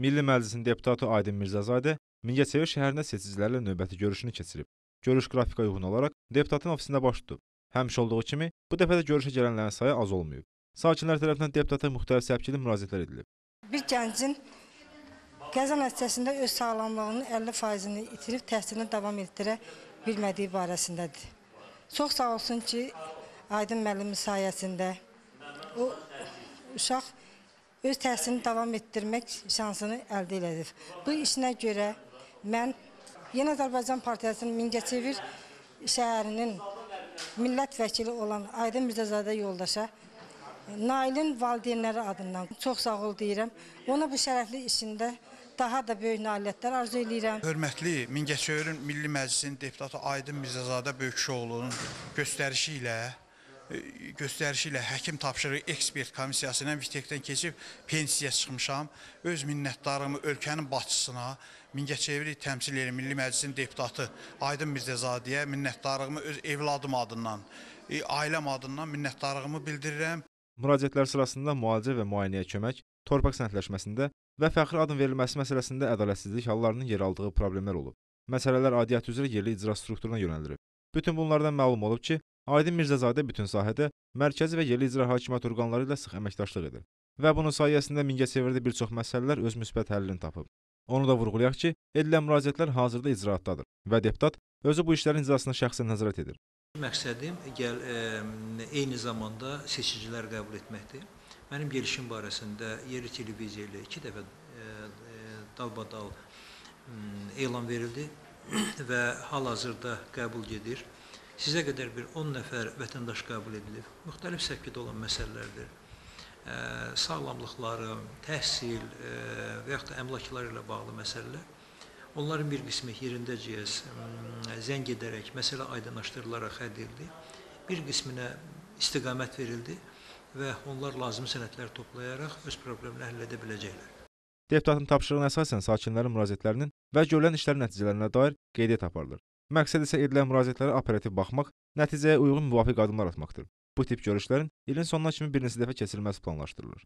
Milli Məclisin deputatı Aydın Mirzəzadə Mingəçevir şəhərində seçicilərlə növbəti görüşünü keçirib. Görüş qrafika uyğun olaraq deputatın ofisində baş tutub. Həmişə olduğu kimi bu dəfə də görüşə gələnlərin sayı az olmayıb. Sakinlər tərəfindən deputata müxtəlif səpkili müraciətlər edilib. Bir gəncin qəza nəticəsində öz sağlamlığının 50%-ni itirib təhsilini davam etdirə bilmədiyi barəsindədir. Çox sağ olsun ki, Aydın müəllimin sayəsində o uşaq öz təhsilini davam etdirmək şansını əldə edib. Bu işinə görə mən Yeni Azərbaycan Partiyasının Mingəçevir şəhərinin millət vəkili olan Aydın Mirzəzadə yoldaşa Nailin valideynləri adından çox sağ ol deyirəm. Ona bu şərəfli işində daha da böyük nailiyyətlər arzu eləyirəm. Hörmətli Mingəçevirin Milli Məclisinin deputatı Aydın Mirzəzadə Böyükşoğlu'nun göstərişi ilə göstərişi ilə həkim tapşırığı ekspert komissiyası ilə Vitekdən keçib pensiyaya çıxmışam. Öz minnətdarlığımı ölkənin başçısına, Mingəçeviri təmsil edən Milli Məclisin deputatı Aydın Mirzəzadəyə minnətdarlığımı öz evladım adından, e, ailəm adından minnətdarlığımı bildirirəm. Müraciətlər sırasında müalicə və müayinəyə kömək, torpaq sənədləşməsində və fəxri adın verilməsi məsələsində ədalətsizlik hallarının yer aldığı problemlər olub. Məsələlər aidiyyəti üzrə yerli icra strukturuna yönəldilib. Bütün bunlardan məlum olub ki, Aydın Mirzəzadə bütün sahədə mərkəzi və yerli icra hakimiyyət orqanları ilə sıx əməkdaşlıq edir və bunun sayəsində Mingəçevirdə bir çox məsələlər öz müsbət həllini tapıb. Onu da vurğulayaq ki, edilən müraciətlər hazırda icraatdadır və deputat özü bu işlərin icrasına şəxsən nəzarət edir. Məqsədim gəl ə, eyni zamanda seçicilər qəbul etməkdir. Mənim gelişim barəsində yerli televiziya ilə 2 dəfə dalbadal elan verildi və hal-hazırda qəbul gedir. Sizə qədər bir 10 nəfər vətəndaş qəbul edilib. Müxtəlif səviyyədə olan məsələlərdir. Ə, sağlamlıqları, təhsil ə, və yaxud da əmlaklar ilə bağlı məsələlər Onların bir qismi yerindəcəyəz zəng edərək məsələ aydınlaşdırılaraq həll edildi. Bir qisminə istiqamət verildi və onlar lazımi sənədlər toplayaraq öz problemini həll edə biləcəklər. Deputatın tapşırığına əsasən sakinlərin müraciətlərinin və görülən işlərin nəticələrinə dair qeydiyyat aparılır. Məqsəd isə edilən müraciətlərə operativ baxmaq, nəticəyə uyğun müvafiq addımlar atmaqdır. Bu tip görüşlərin ilin sonuna kimi bir neçə dəfə keçirilməsi planlaşdırılır.